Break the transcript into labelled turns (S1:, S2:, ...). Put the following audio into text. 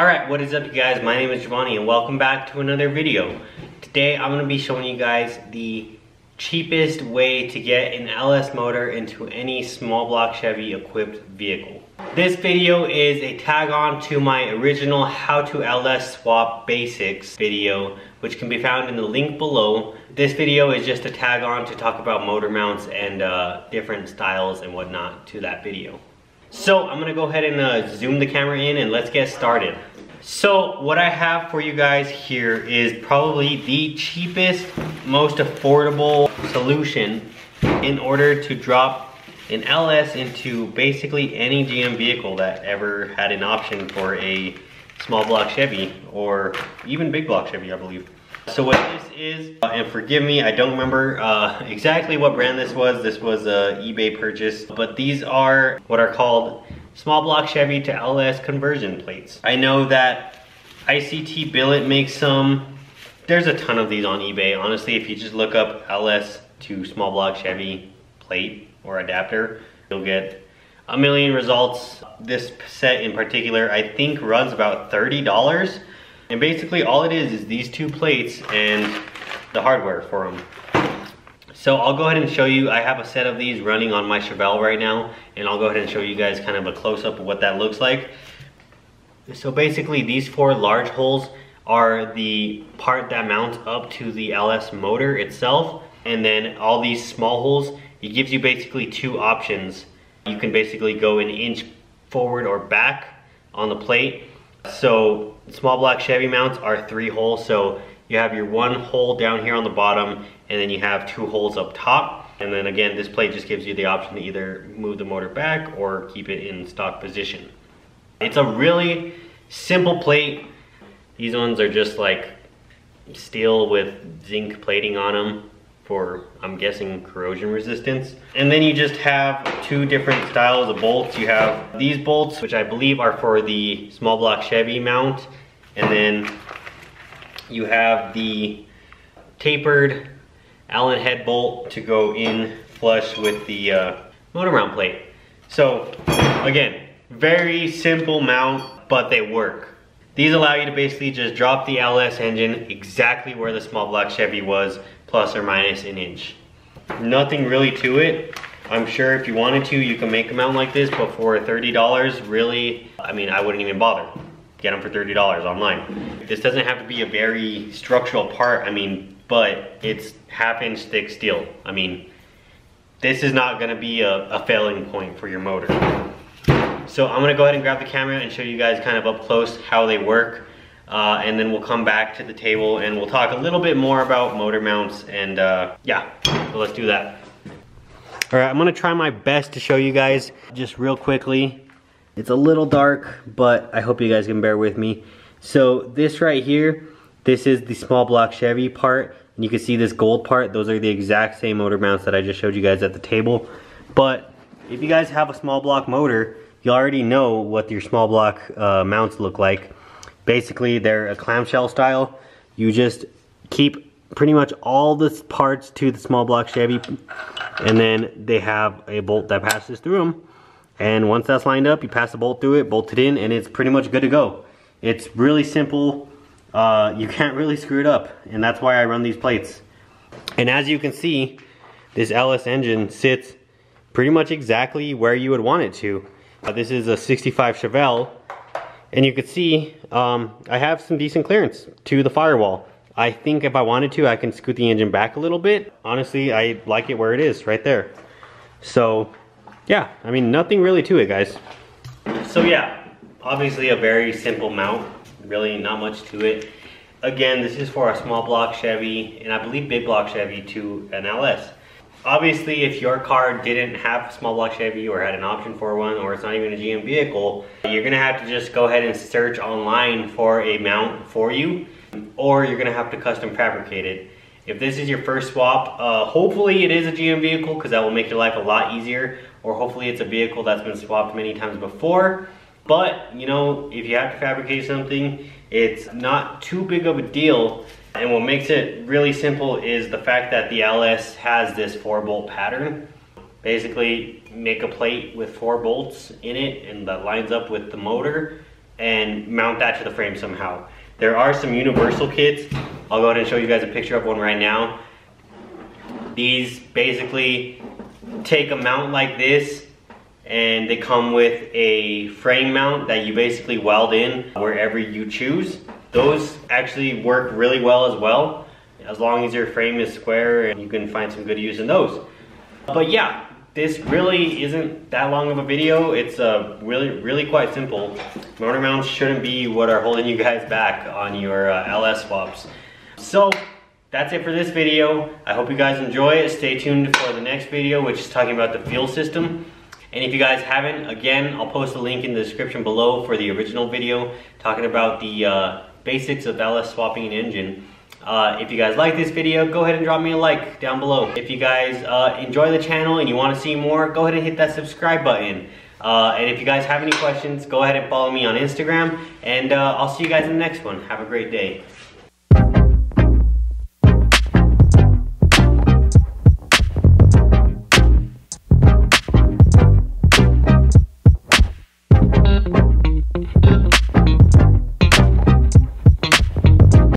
S1: Alright, what is up you guys? My name is Jovani and welcome back to another video. Today I'm going to be showing you guys the cheapest way to get an LS motor into any small block Chevy equipped vehicle. This video is a tag on to my original how to LS swap basics video which can be found in the link below. This video is just a tag on to talk about motor mounts and uh, different styles and whatnot to that video. So I'm gonna go ahead and uh, zoom the camera in and let's get started. So what I have for you guys here is probably the cheapest, most affordable solution in order to drop an LS into basically any GM vehicle that ever had an option for a small block Chevy or even big block Chevy, I believe. So what this is, uh, and forgive me, I don't remember uh, exactly what brand this was. This was a eBay purchase, but these are what are called small block Chevy to LS conversion plates. I know that ICT Billet makes some. There's a ton of these on eBay. Honestly, if you just look up LS to small block Chevy plate or adapter, you'll get a million results. This set in particular, I think runs about $30. And basically all it is is these two plates and the hardware for them. So I'll go ahead and show you, I have a set of these running on my Chevelle right now, and I'll go ahead and show you guys kind of a close-up of what that looks like. So basically these four large holes are the part that mounts up to the LS motor itself, and then all these small holes, it gives you basically two options. You can basically go an inch forward or back on the plate, so small block Chevy mounts are three holes. So you have your one hole down here on the bottom and then you have two holes up top. And then again, this plate just gives you the option to either move the motor back or keep it in stock position. It's a really simple plate. These ones are just like steel with zinc plating on them for, I'm guessing, corrosion resistance. And then you just have two different styles of bolts. You have these bolts, which I believe are for the small block Chevy mount. And then you have the tapered Allen head bolt to go in flush with the uh, motor mount plate. So again, very simple mount, but they work. These allow you to basically just drop the LS engine exactly where the small block Chevy was plus or minus an inch. Nothing really to it. I'm sure if you wanted to, you can make a mount like this, but for $30, really, I mean, I wouldn't even bother. Get them for $30 online. This doesn't have to be a very structural part, I mean, but it's half inch thick steel. I mean, this is not gonna be a, a failing point for your motor. So I'm gonna go ahead and grab the camera and show you guys kind of up close how they work. Uh, and then we'll come back to the table and we'll talk a little bit more about motor mounts and uh, yeah, so let's do that. All right, I'm gonna try my best to show you guys just real quickly. It's a little dark, but I hope you guys can bear with me. So this right here, this is the small block Chevy part. And you can see this gold part, those are the exact same motor mounts that I just showed you guys at the table. But if you guys have a small block motor, you already know what your small block uh, mounts look like. Basically, they're a clamshell style. You just keep pretty much all the parts to the small block Chevy and then they have a bolt that passes through them. And once that's lined up, you pass the bolt through it, bolt it in, and it's pretty much good to go. It's really simple. Uh, you can't really screw it up, and that's why I run these plates. And as you can see, this LS engine sits pretty much exactly where you would want it to. Uh, this is a 65 Chevelle, and you can see um, I have some decent clearance to the firewall. I think if I wanted to, I can scoot the engine back a little bit. Honestly, I like it where it is, right there. So, yeah, I mean, nothing really to it, guys. So yeah, obviously a very simple mount. Really not much to it. Again, this is for a small block Chevy, and I believe big block Chevy to an LS. Obviously, if your car didn't have a small block Chevy or had an option for one, or it's not even a GM vehicle, you're gonna have to just go ahead and search online for a mount for you, or you're gonna have to custom fabricate it. If this is your first swap, uh, hopefully it is a GM vehicle because that will make your life a lot easier, or hopefully it's a vehicle that's been swapped many times before. But, you know, if you have to fabricate something, it's not too big of a deal and what makes it really simple is the fact that the LS has this four bolt pattern. Basically make a plate with four bolts in it and that lines up with the motor and mount that to the frame somehow. There are some universal kits. I'll go ahead and show you guys a picture of one right now. These basically take a mount like this and they come with a frame mount that you basically weld in wherever you choose. Those actually work really well as well, as long as your frame is square and you can find some good use in those. But yeah, this really isn't that long of a video. It's uh, really, really quite simple. Motor mounts shouldn't be what are holding you guys back on your uh, LS swaps. So, that's it for this video. I hope you guys enjoy it. Stay tuned for the next video, which is talking about the fuel system. And if you guys haven't, again, I'll post a link in the description below for the original video talking about the uh, basics of LS swapping an engine. Uh, if you guys like this video, go ahead and drop me a like down below. If you guys uh, enjoy the channel and you want to see more, go ahead and hit that subscribe button. Uh, and if you guys have any questions, go ahead and follow me on Instagram. And uh, I'll see you guys in the next one. Have a great day.